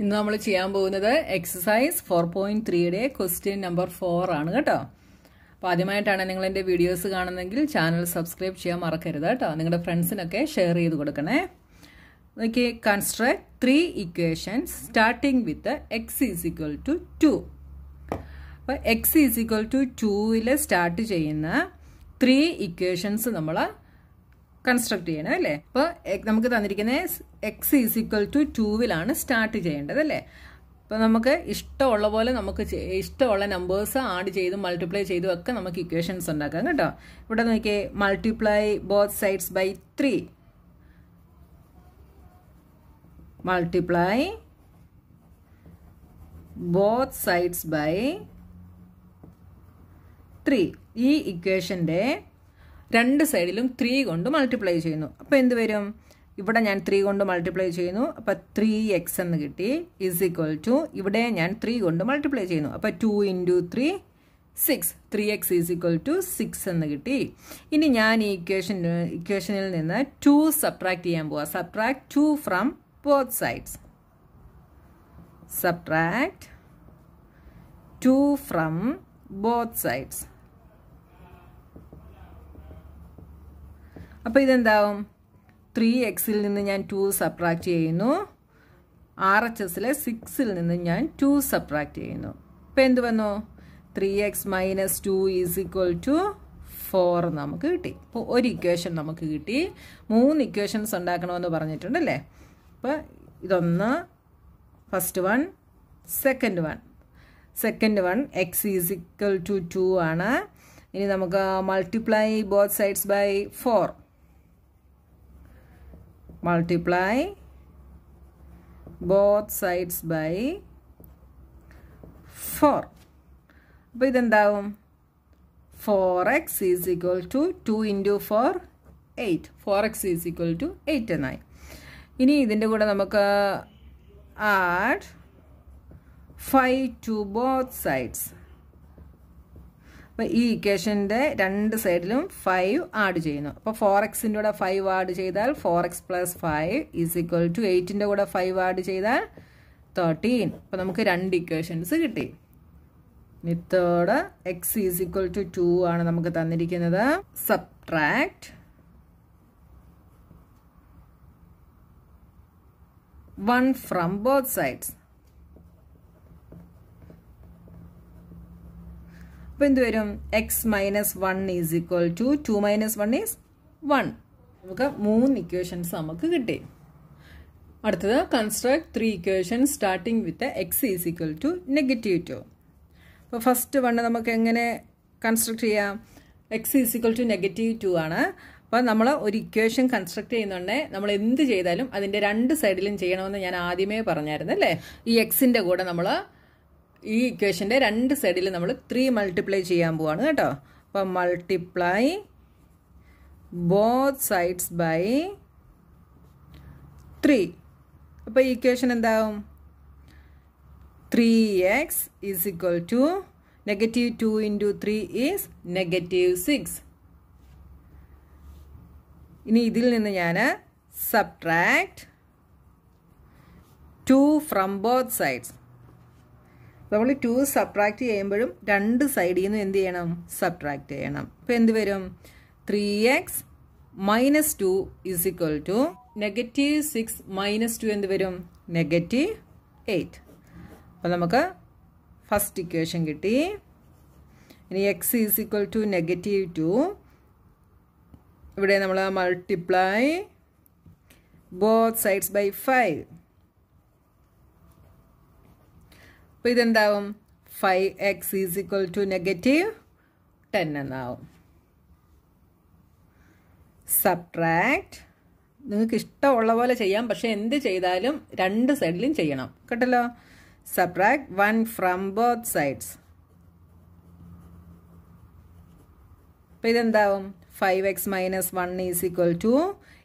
ഇന്ന് നമ്മൾ ചെയ്യാൻ പോകുന്നത് എക്സസൈസ് ഫോർ പോയിന്റ് ത്രീയുടെ ക്വസ്റ്റ്യൻ നമ്പർ ഫോർ ആണ് കേട്ടോ. അപ്പോൾ ആദ്യമായിട്ടാണ് നിങ്ങൾ എന്റെ വീഡിയോസ് കാണുന്നതെങ്കിൽ ചാനൽ സബ്സ്ക്രൈബ് ചെയ്യാൻ മറക്കരുത് കേട്ടോ. നിങ്ങളുടെ ഫ്രണ്ട്സിനൊക്കെ ഷെയർ ചെയ്ത് കൊടുക്കണേ. നോക്കി construct three equations starting with x is equal to two അപ്പോൾ എക്സ് ഈസ് ഇക്വൽ ടു ടൂവിൽ സ്റ്റാർട്ട് ചെയ്യുന്ന ത്രീ ഇക്വേഷൻസ് നമ്മൾ കൺസ്ട്രക്ട് ചെയ്യണം അല്ലേ? അപ്പോൾ നമുക്ക് തന്നിരിക്കുന്ന എക്സ് ഈസ് ഈക്വൽ ടു ടൂവിലാണ് സ്റ്റാർട്ട് ചെയ്യേണ്ടത് അല്ലേ? അപ്പോൾ നമുക്ക് ഇഷ്ടമുള്ള പോലെ നമുക്ക് ഇഷ്ടമുള്ള നമ്പേഴ്സ് ആഡ് ചെയ്തും മൾട്ടിപ്ലൈ ചെയ്തും ഒക്കെ നമുക്ക് ഇക്വേഷൻസ് ഉണ്ടാക്കാം കേട്ടോ. ഇവിടെ നോക്കിയേ multiply both sides by three multiply both sides by three ഈ ഇക്വേഷന്റെ രണ്ട് സൈഡിലും ത്രീ കൊണ്ട് മൾട്ടിപ്ലൈ ചെയ്യുന്നു. അപ്പോൾ എന്ത് വരും? ഇവിടെ ഞാൻ ത്രീ കൊണ്ട് മൾട്ടിപ്ലൈ ചെയ്യുന്നു. അപ്പോൾ ത്രീ എക്സ് എന്ന് കിട്ടി. ഇസ് ഈക്വൽ ടു ഇവിടെ ഞാൻ ത്രീ കൊണ്ട് മൾട്ടിപ്ലൈ ചെയ്യുന്നു. അപ്പോൾ two into three six three x is equal to six എന്ന് കിട്ടി. ഇനി ഞാൻ ഈ ഇക്വേഷൻ ഇക്വേഷനിൽ നിന്ന് ടു സബ്ട്രാക്ട് ചെയ്യാൻ പോവാ. Subtract two from both sides subtract two from both sides അപ്പോൾ ഇതെന്താവും? ത്രീ എക്സിൽ നിന്ന് ഞാൻ ടു സബ്ട്രാക്ട് ചെയ്യുന്നു. ആർ എച്ച് എസിലെ സിക്സിൽ നിന്ന് ഞാൻ ടു സബ്ട്രാക്ട് ചെയ്യുന്നു. അപ്പോൾ എന്ത് വന്നു? Three x minus two is equal to four നമുക്ക് കിട്ടി. അപ്പോൾ ഒരു ഇക്വേഷൻ നമുക്ക് കിട്ടി. മൂന്ന് ഇക്വേഷൻസ് ഉണ്ടാക്കണമെന്ന് പറഞ്ഞിട്ടുണ്ടല്ലേ അപ്പോൾ ഇതൊന്ന് first one second one second one x is equal to two ആണ്. ഇനി നമുക്ക് multiply both sides by four multiply both sides by 4 അപ്പോൾ ഇതെന്താവും? Four x is equal to two into four eight four x is equal to eight എന്നായി. ഇനി ഇതിന്റെ കൂടെ നമുക്ക് add five to both sides അപ്പോൾ ഈ ഇക്വേഷന്റെ രണ്ട് സൈഡിലും ഫൈവ് ആഡ് ചെയ്യുന്നു. അപ്പോൾ ഫോർ എക്സിന്റെ കൂടെ ഫൈവ് ആഡ് ചെയ്താൽ four x plus five is equal to എയ്റ്റിന്റെ കൂടെ ഫൈവ് ആഡ് ചെയ്താൽ തേർട്ടീൻ അപ്പോൾ നമുക്ക് രണ്ട് ഇക്വേഷൻസ് കിട്ടി. Third x is equal to two ആണ് നമുക്ക് തന്നിരിക്കുന്നത്. Subtract one from both sides അപ്പോൾ എന്ത് വരും x minus one is equal to two minus one is one നമുക്ക് മൂന്ന് ഇക്വേഷൻസ് നമുക്ക് കിട്ടി. അടുത്തത് construct three equation starting with x is equal to negative two അപ്പോൾ ഫസ്റ്റ് വണ്ണ് നമുക്ക് എങ്ങനെ കൺസ്ട്രക്ട് ചെയ്യാം? X is equal to negative two ആണ്. അപ്പോൾ നമ്മൾ ഒരു ഇക്വേഷൻ കൺസ്ട്രക്ട് ചെയ്യുന്നുണ്ടെങ്കിൽ നമ്മൾ എന്ത് ചെയ്താലും അതിന്റെ രണ്ട് സൈഡിലും ചെയ്യണമെന്ന് ഞാൻ ആദ്യമേ പറഞ്ഞായിരുന്നു അല്ലേ ഈ എക്സിന്റെ കൂടെ നമ്മൾ ഈ ഇക്വേഷന്റെ രണ്ട് സൈഡിൽ നമ്മൾ ത്രീ മൾട്ടിപ്ലൈ ചെയ്യാൻ പോവാണ് കേട്ടോ. അപ്പം multiply both sides by three അപ്പോൾ ഈ ഇക്വേഷൻ എന്താവും? Three x is equal to negative two into three is negative six ഇനി ഇതിൽ നിന്ന് ഞാൻ subtract two from both sides നമ്മൾ ടു സബ്ട്രാക്ട് ചെയ്യുമ്പോഴും രണ്ട് സൈഡിൽ നിന്ന് എന്ത് ചെയ്യണം? സബ്ട്രാക്ട് ചെയ്യണം. അപ്പോൾ എന്ത് വരും? Three x minus two is equal to negative six minus two എന്ത് വരും? നെഗറ്റീവ് എയ്റ്റ് അപ്പോൾ നമുക്ക് ഫസ്റ്റ് ഇക്വേഷൻ കിട്ടി. ഇനി x is equal to negative two ഇവിടെ നമ്മൾ multiply both sides by five അപ്പോൾ ഇതെന്താവും? Five x is equal to negative ten എന്നാവും. സബ്ട്രാക്ട് നിങ്ങൾക്ക് ഇഷ്ടമുള്ള പോലെ ചെയ്യാം. പക്ഷേ എന്ത് ചെയ്താലും രണ്ട് സൈഡിലും ചെയ്യണം. കേട്ടല്ലോ? Subtract one from both sides അപ്പോൾ ഇതെന്താവും? Five x minus one is equal to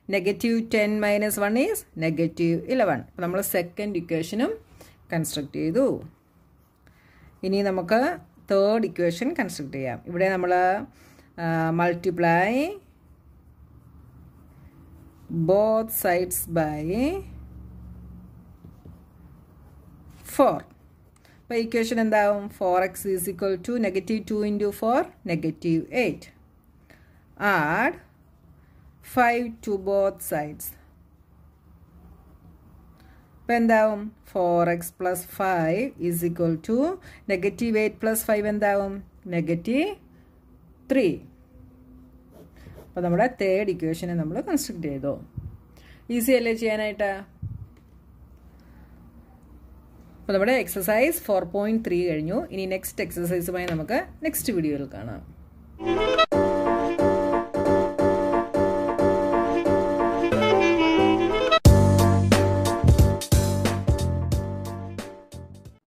negative ten minus one is negative eleven അപ്പോൾ നമ്മൾ സെക്കൻഡ് ഇക്വേഷനും കൺസ്ട്രക്ട് ചെയ്തു. ഇനി നമുക്ക് തേർഡ് ഇക്വേഷൻ കൺസ്ട്രക്ട് ചെയ്യാം. ഇവിടെ നമ്മൾ multiply both sides by four അപ്പോൾ ഇക്വേഷൻ എന്താവും? Four x is equal to negative two into four negative eight add five to both sides അപ്പോൾ എന്താവും four x plus five is equal to negative eight plus five എന്താവും? Negative three അപ്പോൾ നമ്മുടെ third ഇക്വേഷനെ നമ്മൾ construct ചെയ്തു. Easy അല്ലേ ചെയ്യാനായിട്ട്? അപ്പോൾ നമ്മുടെ എക്സസൈസ് ഫോർ പോയിന്റ് ത്രീ കഴിഞ്ഞു. ഇനി നെക്സ്റ്റ് എക്സസൈസുമായി നമുക്ക് നെക്സ്റ്റ് വീഡിയോയിൽ കാണാം.